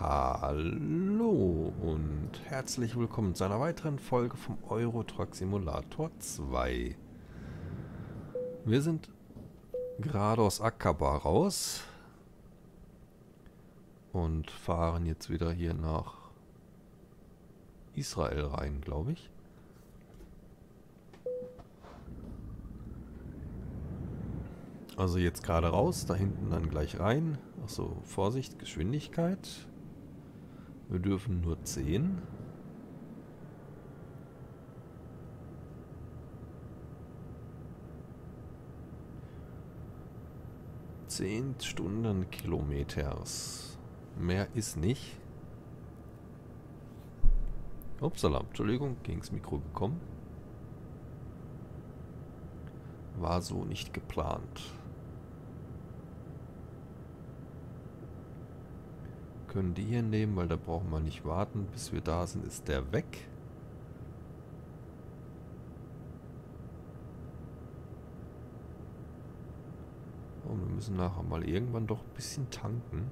Hallo und herzlich willkommen zu einer weiteren Folge vom Euro Truck Simulator 2. Wir sind gerade aus Akaba raus und fahren jetzt wieder hier nach Israel rein, glaube ich. Also jetzt gerade raus, da hinten dann gleich rein. Achso, Vorsicht, Geschwindigkeit. Wir dürfen nur 10. Zehn Stundenkilometers. Mehr ist nicht. Upsala, Entschuldigung, gegens Mikro gekommen. War so nicht geplant. Können die hier nehmen, weil da brauchen wir nicht warten. Bis wir da sind, ist der weg. Und wir müssen nachher mal irgendwann doch ein bisschen tanken.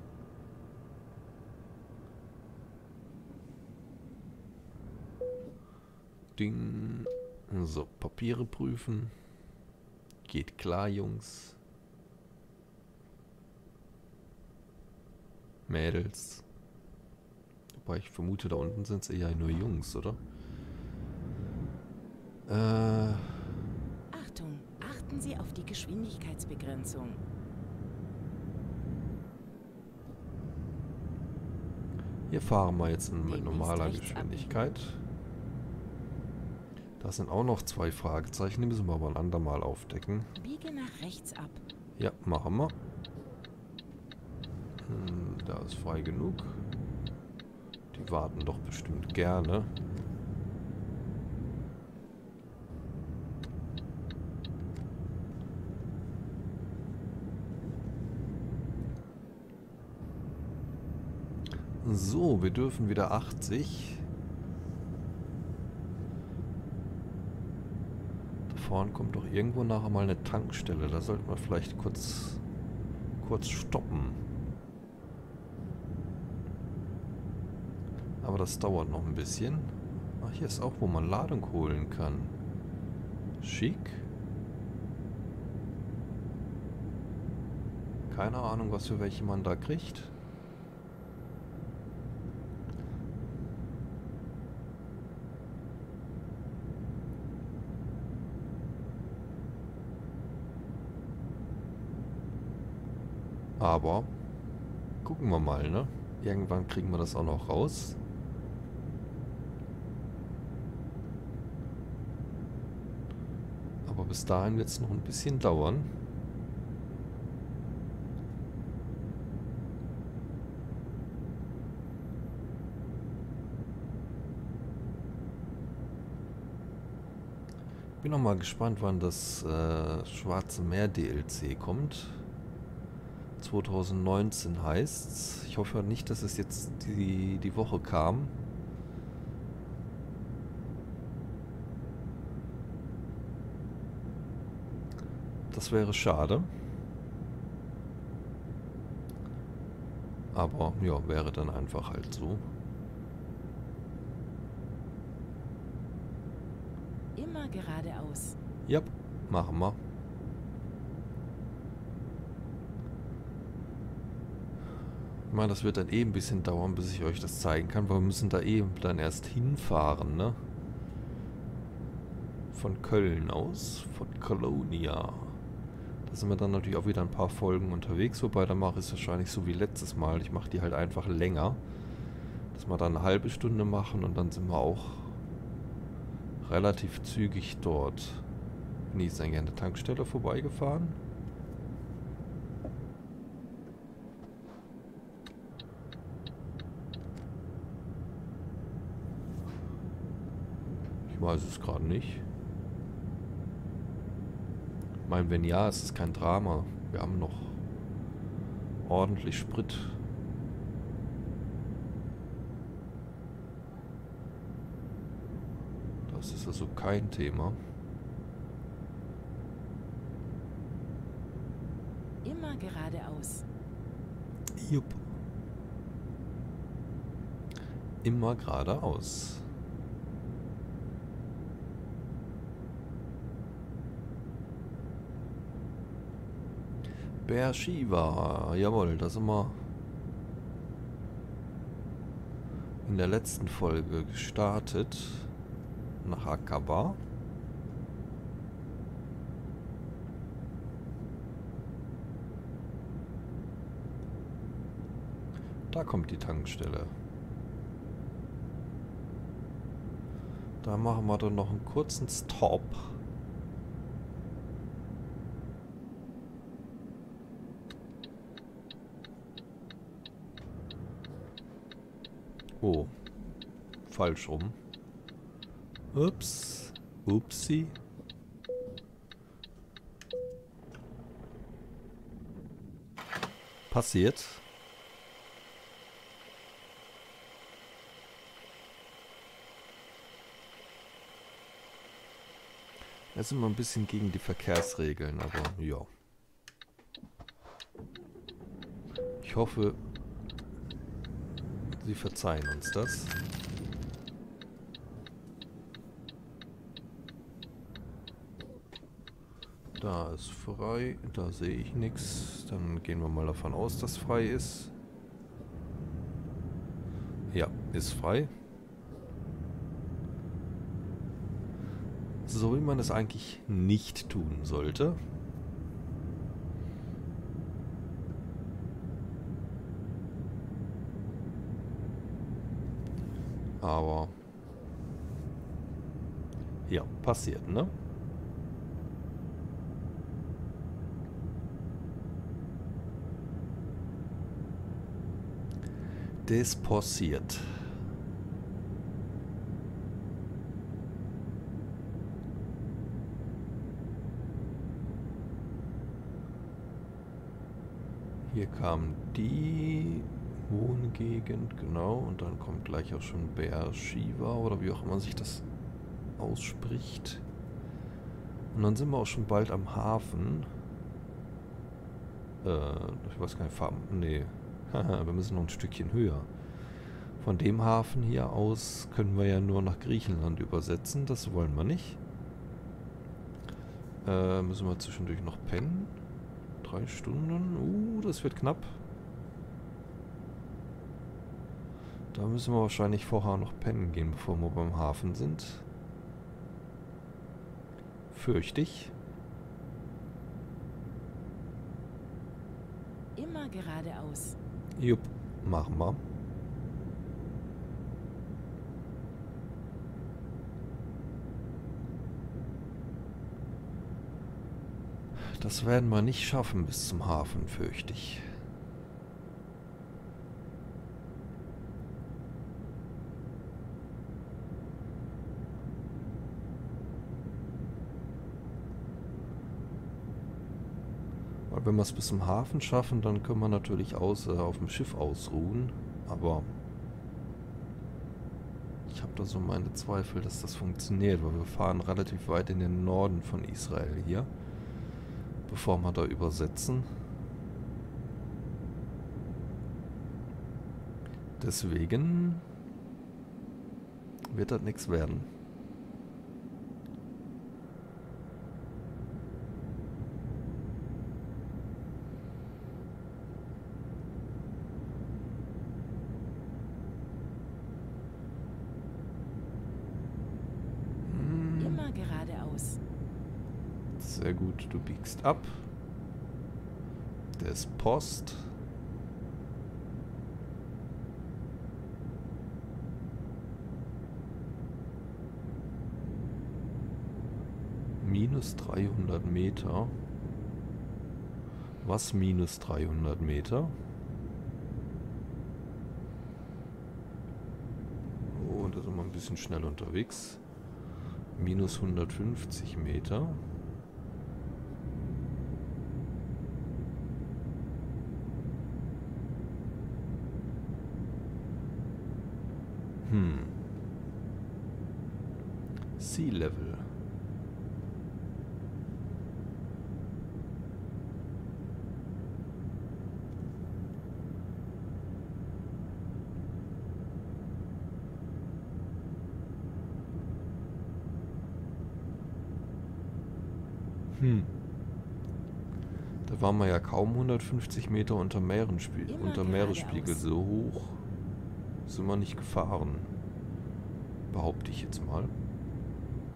Ding. So, Papiere prüfen. Geht klar, Jungs. Mädels. Wobei ich vermute, da unten sind es eher nur Jungs, oder? Äh. Achtung, achten Sie auf die Geschwindigkeitsbegrenzung. Hier fahren wir jetzt mit normaler Geschwindigkeit. Da sind auch noch zwei Fragezeichen, die müssen wir aber ein andermal aufdecken. Biege nach rechts ab. Ja, machen wir. Da ist frei genug. Die warten doch bestimmt gerne. So, wir dürfen wieder 80. Da vorne kommt doch irgendwo nachher mal eine Tankstelle. Da sollten wir vielleicht kurz, kurz stoppen. Aber das dauert noch ein bisschen. Ach, hier ist auch, wo man Ladung holen kann. Schick. Keine Ahnung, was für welche man da kriegt. Aber gucken wir mal, ne? Irgendwann kriegen wir das auch noch raus. Bis dahin wird es noch ein bisschen dauern. Bin noch mal gespannt, wann das äh, Schwarze Meer DLC kommt. 2019 heißt's. Ich hoffe nicht, dass es jetzt die, die Woche kam. Das wäre schade. Aber ja, wäre dann einfach halt so. Immer geradeaus. Ja, machen wir. Ich meine, das wird dann eh ein bisschen dauern, bis ich euch das zeigen kann, weil wir müssen da eh dann erst hinfahren, ne? Von Köln aus, von Colonia. Sind wir dann natürlich auch wieder ein paar Folgen unterwegs, wobei dann mache ich es wahrscheinlich so wie letztes Mal. Ich mache die halt einfach länger. Dass wir dann eine halbe Stunde machen und dann sind wir auch relativ zügig dort. Bin ich jetzt eigentlich an der Tankstelle vorbeigefahren? Ich weiß es gerade nicht. Ich meine, wenn ja, ist es kein Drama. Wir haben noch ordentlich Sprit. Das ist also kein Thema. Immer geradeaus. Jupp. immer geradeaus. Beersheba, jawohl, da sind wir in der letzten Folge gestartet nach Akaba. Da kommt die Tankstelle. Da machen wir dann noch einen kurzen Stop. Oh. Falsch rum. Ups. Upsi. Passiert. Das ist immer ein bisschen gegen die Verkehrsregeln, aber ja. Ich hoffe, Sie verzeihen uns das. Da ist frei, da sehe ich nichts. Dann gehen wir mal davon aus, dass frei ist. Ja, ist frei. so wie man es eigentlich nicht tun sollte. Aber ja, passiert, ne? Das passiert. Hier kam die Wohngegend, genau. Und dann kommt gleich auch schon Beersheba oder wie auch immer sich das ausspricht. Und dann sind wir auch schon bald am Hafen. Äh, ich weiß gar nicht, Farben. Nee. wir müssen noch ein Stückchen höher. Von dem Hafen hier aus können wir ja nur nach Griechenland übersetzen. Das wollen wir nicht. Äh, müssen wir zwischendurch noch pennen. Drei Stunden. Uh, das wird knapp. Da müssen wir wahrscheinlich vorher noch pennen gehen, bevor wir beim Hafen sind. Fürchte ich. Immer geradeaus. Jupp, machen wir. Das werden wir nicht schaffen bis zum Hafen, fürchte ich. Weil wenn wir es bis zum Hafen schaffen, dann können wir natürlich aus, äh, auf dem Schiff ausruhen. Aber ich habe da so meine Zweifel, dass das funktioniert, weil wir fahren relativ weit in den Norden von Israel hier bevor wir da übersetzen. Deswegen wird das nichts werden. Sehr gut, du biegst ab. Der ist Post. Minus 300 Meter. Was minus 300 Meter? Oh, da sind wir ein bisschen schnell unterwegs. Minus 150 Meter. Hm. Da waren wir ja kaum 150 Meter unter, Meerenspie Immer unter Meeresspiegel. So hoch sind wir nicht gefahren. Behaupte ich jetzt mal.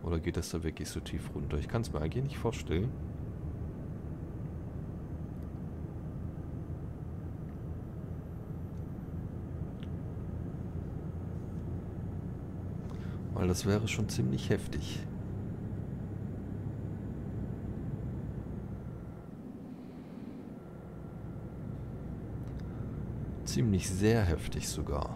Oder geht das da wirklich so tief runter? Ich kann es mir eigentlich nicht vorstellen. Weil das wäre schon ziemlich heftig. Ziemlich sehr heftig sogar.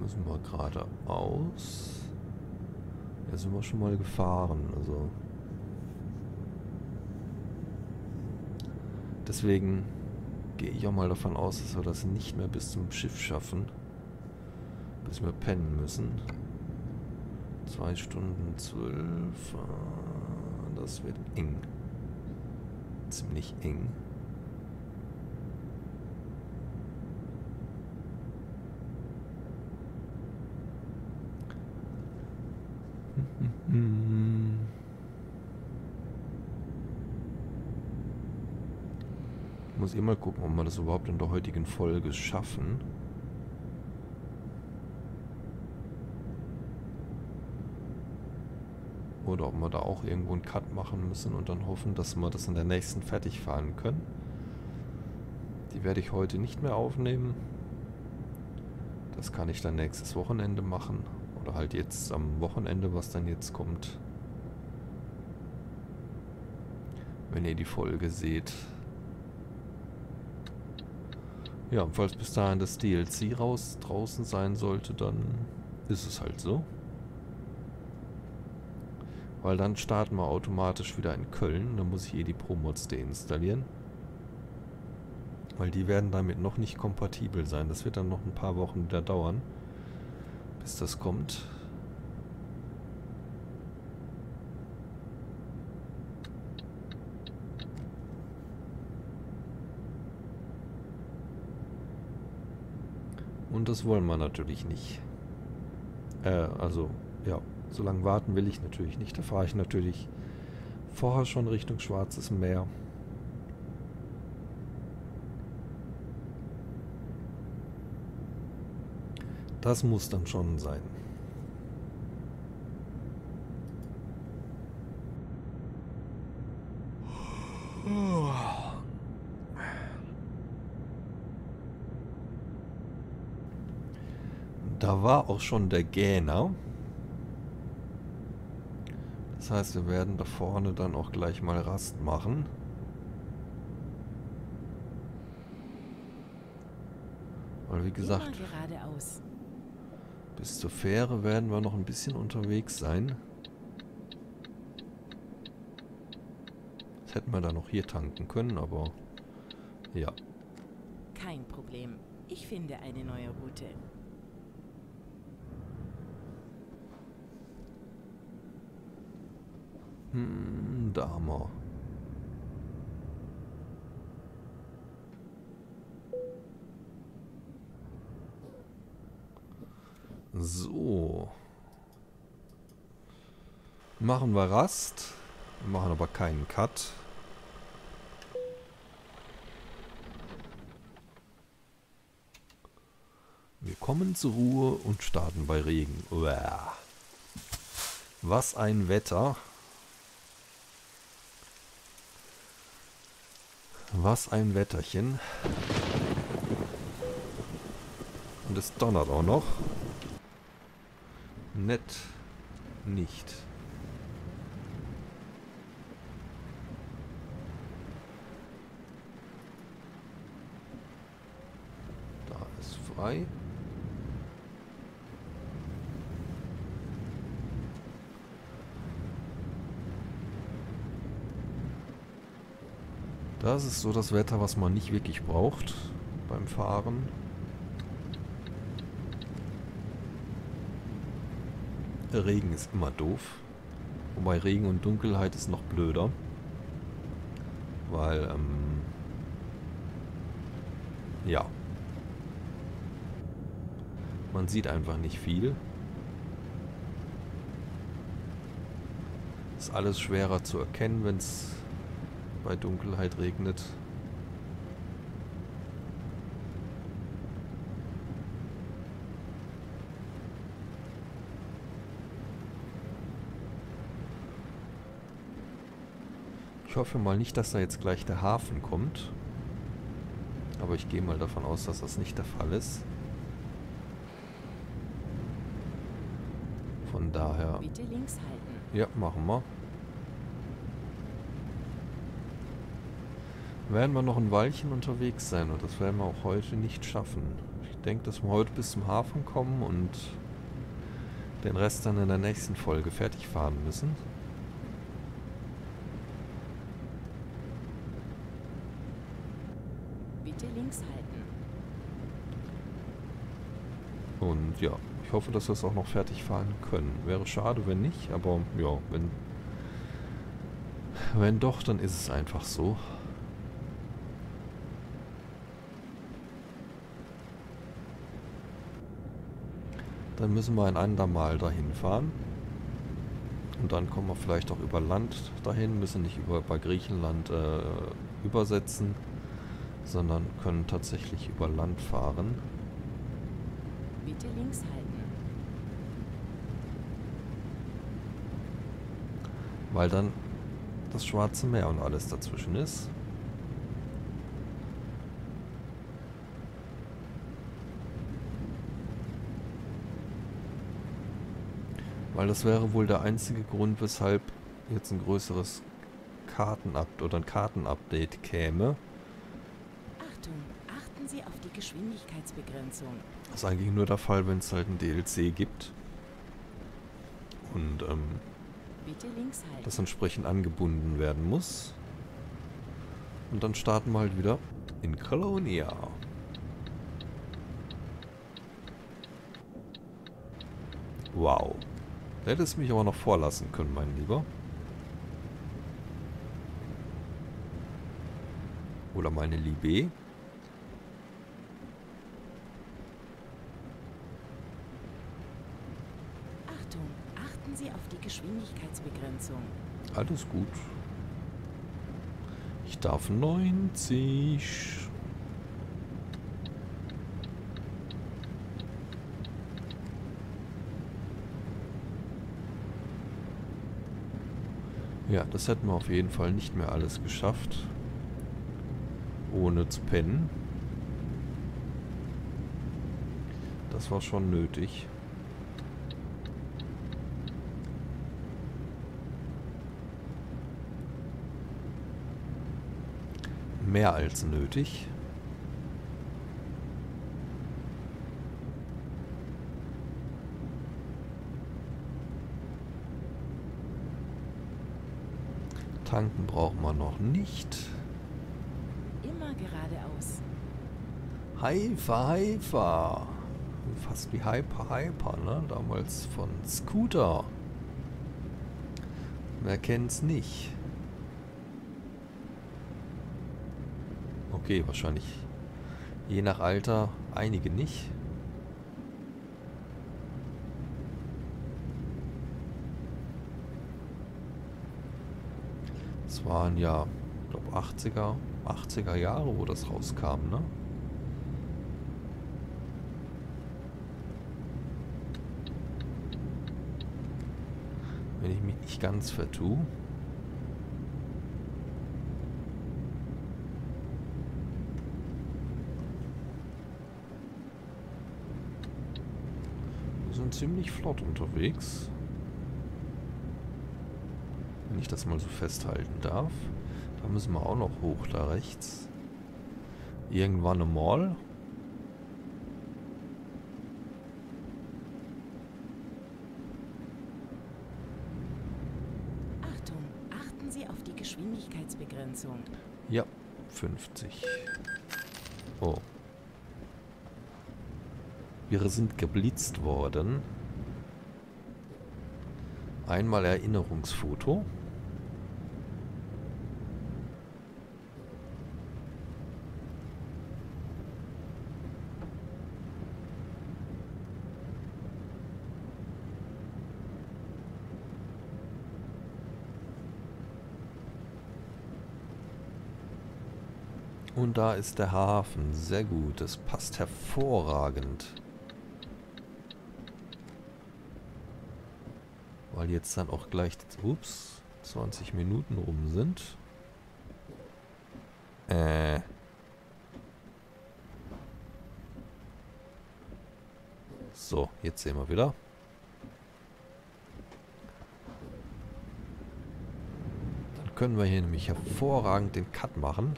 Müssen wir geradeaus. Ja, sind wir schon mal gefahren, also. Deswegen gehe ich auch mal davon aus, dass wir das nicht mehr bis zum Schiff schaffen. Bis wir pennen müssen. Zwei Stunden zwölf. ah, Das wird eng. Ziemlich eng. Hm. Ich muss eh mal gucken, ob wir das überhaupt in der heutigen Folge schaffen. Oder ob wir da auch irgendwo einen Cut machen müssen und dann hoffen, dass wir das in der nächsten fertig fahren können. Die werde ich heute nicht mehr aufnehmen. Das kann ich dann nächstes Wochenende machen. Oder halt jetzt am Wochenende, was dann jetzt kommt. Wenn ihr die Folge seht. Ja, und falls bis dahin das DLC raus draußen sein sollte, dann ist es halt so. Weil dann starten wir automatisch wieder in Köln. Dann muss ich eh die Promods deinstallieren. Weil die werden damit noch nicht kompatibel sein. Das wird dann noch ein paar Wochen wieder dauern, bis das kommt. Und das wollen wir natürlich nicht. Äh, also, ja, so lange warten will ich natürlich nicht. Da fahre ich natürlich vorher schon Richtung Schwarzes Meer. Das muss dann schon sein. Da war auch schon der Gähner. Das heißt, wir werden da vorne dann auch gleich mal Rast machen. Weil wie gesagt, bis zur Fähre werden wir noch ein bisschen unterwegs sein. Das hätten wir dann noch hier tanken können, aber ja. Kein Problem. Ich finde eine neue Route. Hm, da. So. Machen wir Rast. Machen aber keinen Cut. Wir kommen zur Ruhe und starten bei Regen. Uah. Was ein Wetter. Was ein Wetterchen. Und es donnert auch noch. Nett nicht. Da ist frei. Das ist so das Wetter, was man nicht wirklich braucht beim Fahren. Regen ist immer doof. Wobei Regen und Dunkelheit ist noch blöder. Weil, ähm, ja. Man sieht einfach nicht viel. Ist alles schwerer zu erkennen, wenn es bei Dunkelheit regnet. Ich hoffe mal nicht, dass da jetzt gleich der Hafen kommt. Aber ich gehe mal davon aus, dass das nicht der Fall ist. Von daher... Bitte links halten. Ja, machen wir. Werden wir noch ein Weilchen unterwegs sein und das werden wir auch heute nicht schaffen. Ich denke, dass wir heute bis zum Hafen kommen und den Rest dann in der nächsten Folge fertig fahren müssen. Bitte links halten. Und ja, ich hoffe, dass wir es auch noch fertig fahren können. Wäre schade, wenn nicht, aber ja, wenn, wenn doch, dann ist es einfach so. Dann müssen wir ein andermal dahin fahren. Und dann kommen wir vielleicht auch über Land dahin, müssen nicht über bei Griechenland äh, übersetzen, sondern können tatsächlich über Land fahren. Bitte links halten. weil dann das Schwarze Meer und alles dazwischen ist. Weil das wäre wohl der einzige Grund, weshalb jetzt ein größeres Kartenupdate oder ein Kartenupdate käme. Achtung, achten Sie auf die Geschwindigkeitsbegrenzung. Das ist eigentlich nur der Fall, wenn es halt ein DLC gibt. Und ähm, das entsprechend angebunden werden muss. Und dann starten wir halt wieder in Colonia. Wow. Hättest mich aber noch vorlassen können, mein Lieber. Oder meine Liebe. Achtung, achten Sie auf die Geschwindigkeitsbegrenzung. Alles gut. Ich darf 90. Ja, das hätten wir auf jeden Fall nicht mehr alles geschafft. Ohne zu pennen. Das war schon nötig. Mehr als nötig. Tanken brauchen wir noch nicht. Immer geradeaus. Haifa, Haifa. Fast wie Hyper, Hyper, ne? Damals von Scooter. Wer kennt's nicht? Okay, wahrscheinlich je nach Alter einige nicht. Waren ja, ich glaube 80er, 80er Jahre, wo das rauskam, ne? Wenn ich mich nicht ganz vertue. Wir sind ziemlich flott unterwegs. Wenn ich das mal so festhalten darf. Da müssen wir auch noch hoch da rechts. Irgendwann einmal. Achtung, achten Sie auf die Geschwindigkeitsbegrenzung. Ja, 50. Oh. Wir sind geblitzt worden. Einmal Erinnerungsfoto. Und da ist der Hafen. Sehr gut. Das passt hervorragend. Weil jetzt dann auch gleich, ups, 20 Minuten rum sind. Äh. So, jetzt sehen wir wieder. Dann können wir hier nämlich hervorragend den Cut machen.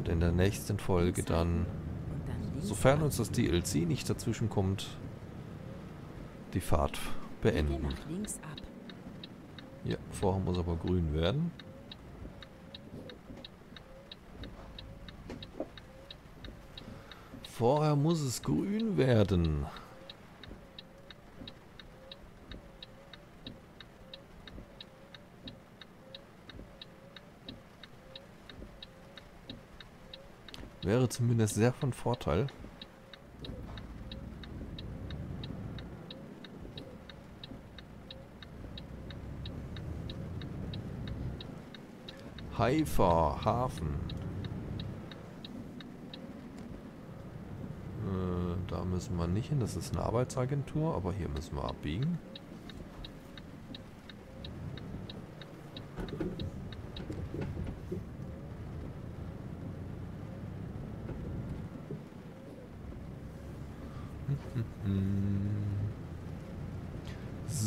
Und in der nächsten Folge dann, sofern uns das DLC nicht dazwischen kommt, die Fahrt beenden. Ja, vorher muss aber grün werden. Vorher muss es grün werden. Wäre zumindest sehr von Vorteil. Haifa, Hafen. Äh, da müssen wir nicht hin, das ist eine Arbeitsagentur, aber hier müssen wir abbiegen.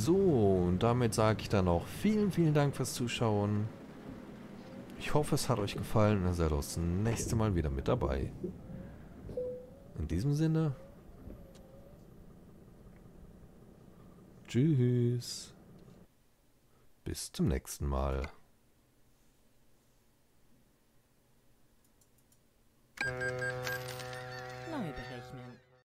So, und damit sage ich dann auch vielen, vielen Dank fürs Zuschauen. Ich hoffe, es hat euch gefallen und ihr seid auch das nächste Mal wieder mit dabei. In diesem Sinne. Tschüss. Bis zum nächsten Mal. Äh.